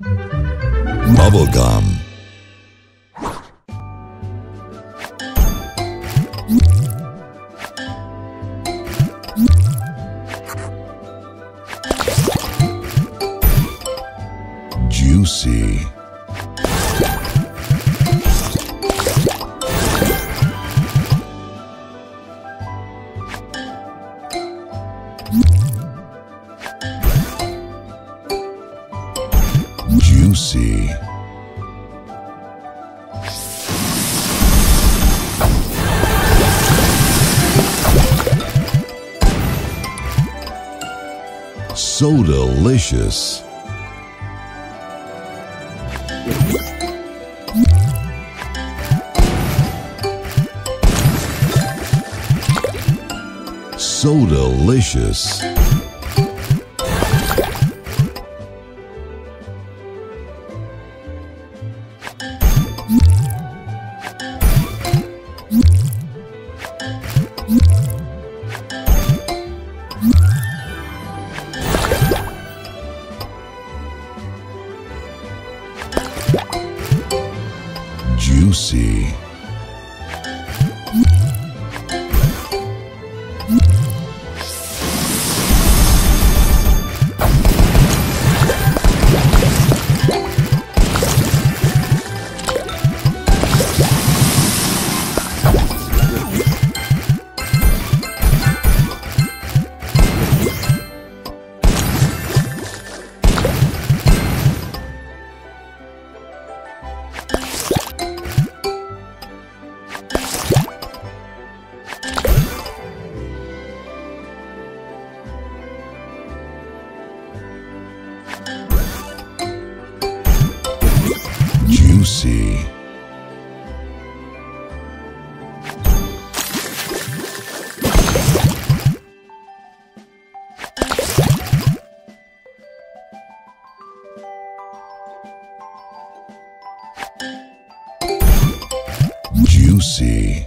Bubblegum. Juicy. Juicy. So delicious. So delicious. Juicy. Juicy. Juicy.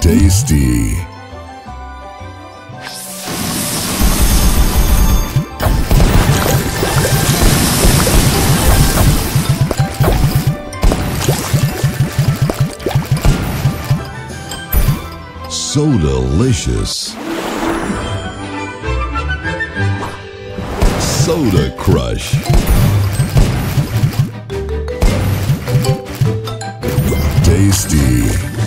Tasty. So delicious. Soda Crush. Tasty.